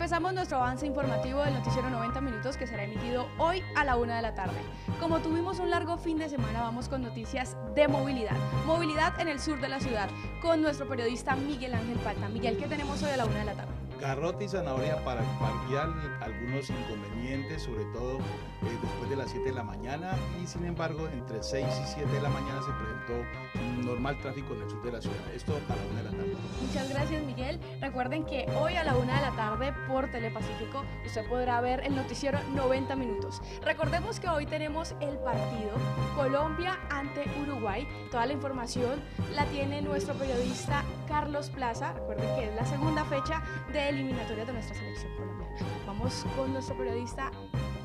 Empezamos nuestro avance informativo del noticiero 90 minutos que será emitido hoy a la una de la tarde. Como tuvimos un largo fin de semana, vamos con noticias de movilidad. Movilidad en el sur de la ciudad con nuestro periodista Miguel Ángel Palta. Miguel, ¿qué tenemos hoy a la una de la tarde? Garrote y zanahoria para paliar algunos inconvenientes, sobre todo eh, después de las 7 de la mañana y sin embargo entre 6 y 7 de la mañana se presentó un normal tráfico en el sur de la ciudad. Esto a la 1 de la tarde. Muchas gracias Miguel. Recuerden que hoy a la 1 de la tarde por Telepacífico usted podrá ver el noticiero 90 minutos. Recordemos que hoy tenemos el partido Colombia ante Uruguay. Toda la información la tiene nuestro periodista Carlos Plaza. Recuerden que es la segunda fecha de eliminatorias de nuestra selección colombiana. Vamos con nuestro periodista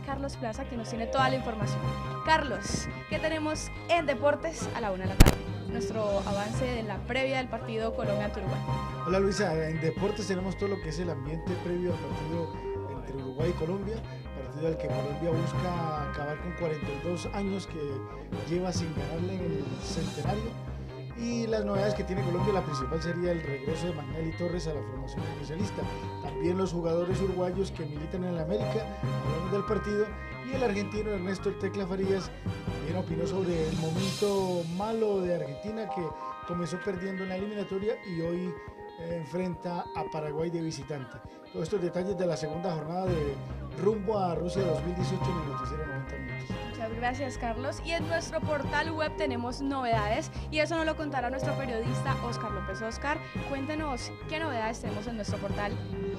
Carlos Plaza que nos tiene toda la información. Carlos, ¿qué tenemos en deportes a la una de la tarde? Nuestro avance de la previa del partido Colombia ante Uruguay. Hola Luisa, en deportes tenemos todo lo que es el ambiente previo al partido entre Uruguay y Colombia, partido al que Colombia busca acabar con 42 años que lleva sin ganarle en el centenario y las novedades que tiene Colombia, la principal sería el regreso de Magnelli Torres a la formación especialista. También los jugadores uruguayos que militan en la América, hablando del partido, y el argentino Ernesto Tecla Farías también opinó sobre el momento malo de Argentina que comenzó perdiendo en la eliminatoria y hoy enfrenta a Paraguay de visitante. Todos estos detalles de la segunda jornada de rumbo a Rusia 2018 en el noticiero 90 minutos. Gracias Carlos. Y en nuestro portal web tenemos novedades y eso nos lo contará nuestro periodista Oscar López. Oscar, cuéntenos qué novedades tenemos en nuestro portal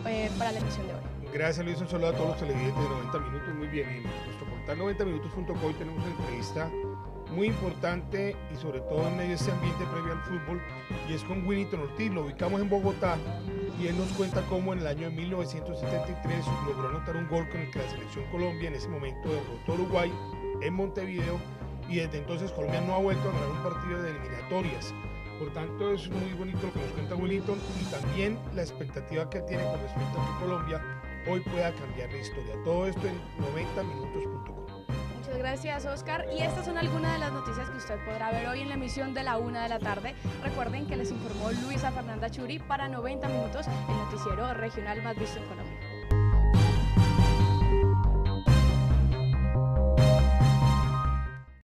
eh, para la emisión de hoy. Gracias Luis, un saludo a todos los televidentes de 90 minutos. Muy bien, en nuestro portal 90minutos.co tenemos una entrevista muy importante y sobre todo en medio de este ambiente previo al fútbol y es con Winington Ortiz, lo ubicamos en Bogotá y él nos cuenta cómo en el año de 1973 logró anotar un gol con el que la selección Colombia en ese momento derrotó a Uruguay en Montevideo y desde entonces Colombia no ha vuelto a ganar un partido de eliminatorias. Por tanto, es muy bonito lo que nos cuenta Wellington y también la expectativa que tiene con respecto a que Colombia hoy pueda cambiar la historia. Todo esto en 90minutos.com. Muchas gracias, Oscar. Y estas son algunas de las noticias que usted podrá ver hoy en la emisión de la una de la tarde. Recuerden que les informó Luisa Fernanda Churi para 90 minutos, el noticiero regional más visto en Colombia.